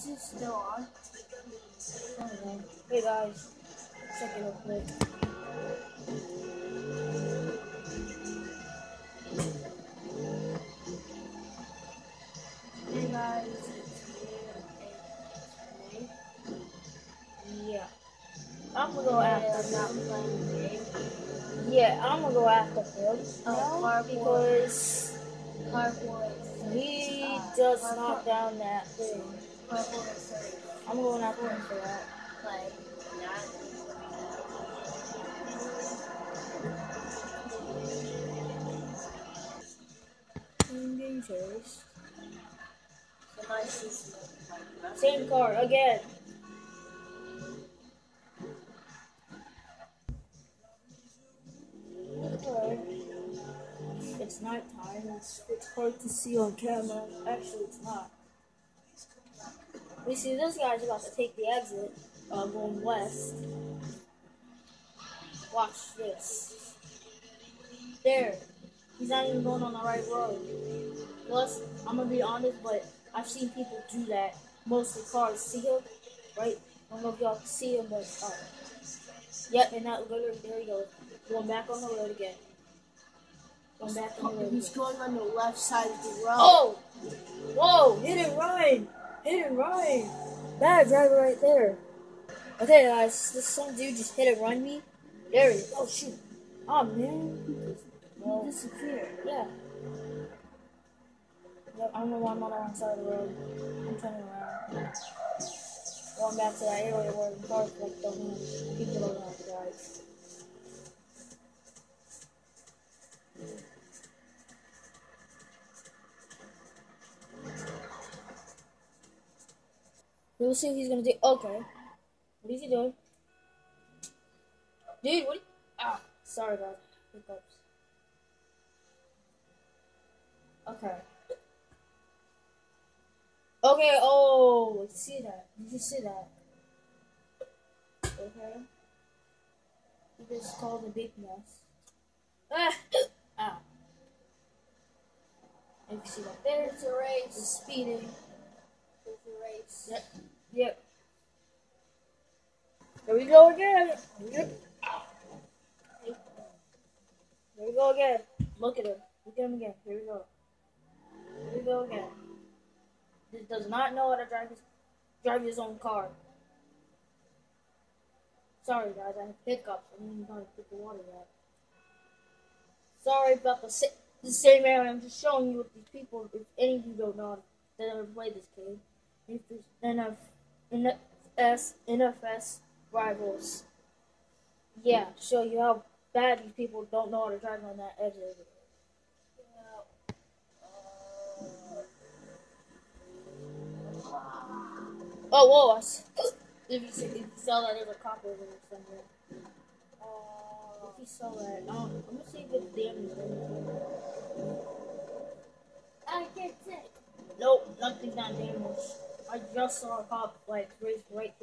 Is it still on? Hey guys, check it real quick. Hey guys, it's here Yeah. I'm gonna go after not him. playing the game. Yeah, I'm gonna go after him. Oh, because Cardboard. he uh, just cardboard- down that thing. I'm going after him for that. like not. Same car again. It's nighttime. It's, it's hard to see on camera. Actually, it's not. We see this guy's about to take the exit, uh, going west. Watch this. There. He's not even going on the right road. Plus, I'm gonna be honest, but I've seen people do that. Mostly cars see him, right? I don't know if y'all can see him, but uh, yep, and that literally there he goes, going back on the road again. Going back on the road. He's Again. going on the left side of the road. Oh, whoa! Hit it run, hit and run. Bad driver right there. Okay, uh, guys, this some dude just hit and run me. There he is. Oh shoot! Oh man. He disappeared. yeah. I don't know why I'm on the wrong side of the road. I'm turning around. Going back to that area where the cars like don't. People don't how drive. We'll see what he's gonna do. Okay. What is he doing? Dude, what? Ah, sorry, guys. Hiccups. Okay. Okay, oh, see that. Did you see that? Okay. He just called a big mess. Ah! Ah. You can see that there. There's a race. He's speeding. There's a race. Yep. Yep. Here we go again. Yep. Here we go again. Look at him. Look at him again. Here we go. Here we go again. This does not know how to drive his drive his own car. Sorry guys, I have hiccups. I didn't know to put the water back. Sorry about the, the same area. I'm just showing you what these people, if any of you don't know that ever played this game, if there's NF, NFS, NFS rivals. Yeah, show you how bad these people don't know how to drive on that edge of it. Oh, whoa! I If you, see, if you saw that, there's a cop over there somewhere. Uh, If you saw that, um, I'm gonna see if it's damaged. I get it. Nope, nothing's not damaged. I just saw a cop like race right